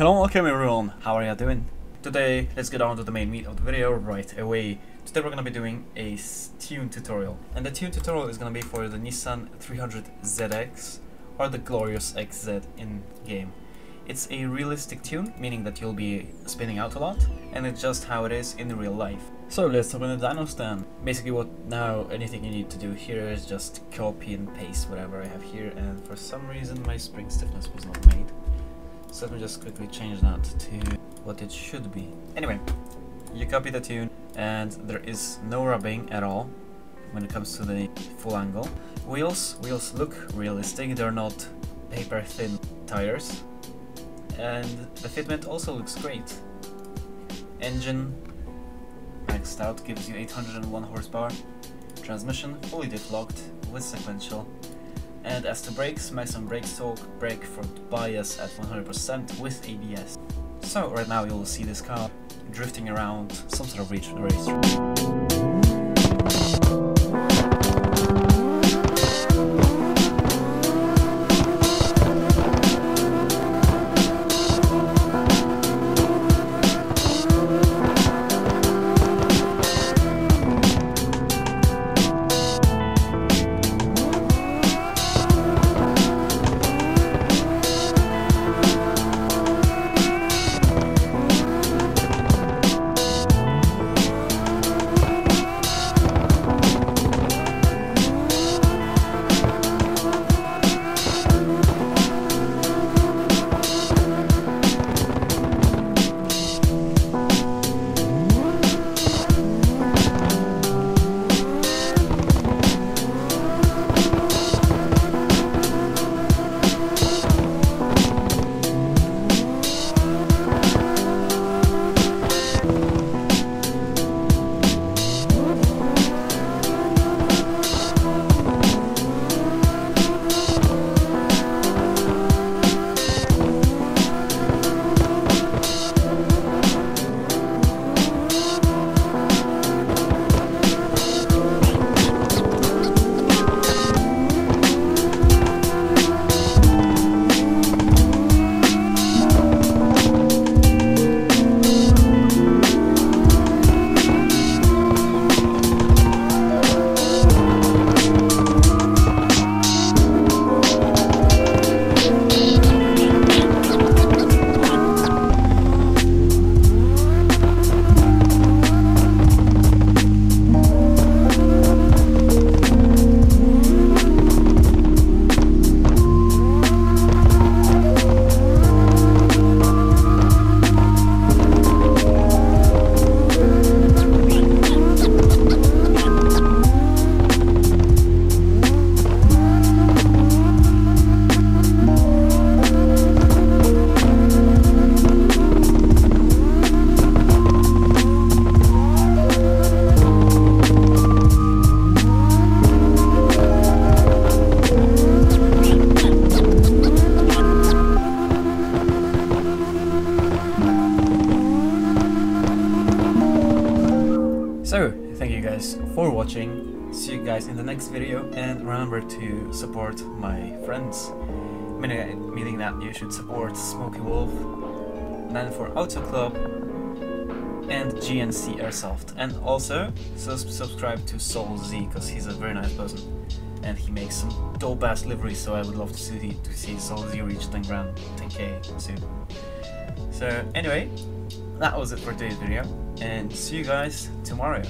Hello welcome everyone, how are you doing? Today, let's get on to the main meat of the video right away. Today we're gonna be doing a tune tutorial. And the tune tutorial is gonna be for the Nissan 300ZX or the Glorious XZ in game. It's a realistic tune, meaning that you'll be spinning out a lot, and it's just how it is in real life. So let's open the dyno stand. Basically what now anything you need to do here is just copy and paste whatever I have here and for some reason my spring stiffness was not made. So let me just quickly change that to what it should be. Anyway, you copy the tune and there is no rubbing at all when it comes to the full angle. Wheels, wheels look realistic, they're not paper thin tires. And the fitment also looks great. Engine maxed out gives you 801 horsepower. Transmission fully diff locked with sequential. And as to brakes, maximum brake torque, brake front bias at 100% with ABS. So right now you'll see this car drifting around some sort of region race. So, thank you guys for watching. See you guys in the next video and remember to support my friends. Meaning, that you should support Smokey Wolf, Nine4 Auto Club and GNC Airsoft. And also subscribe to Soul Z because he's a very nice person and he makes some dope ass liveries so I would love to see, to see Soul Z reach 10 grand, 10k soon. So anyway, that was it for today's video and see you guys tomorrow.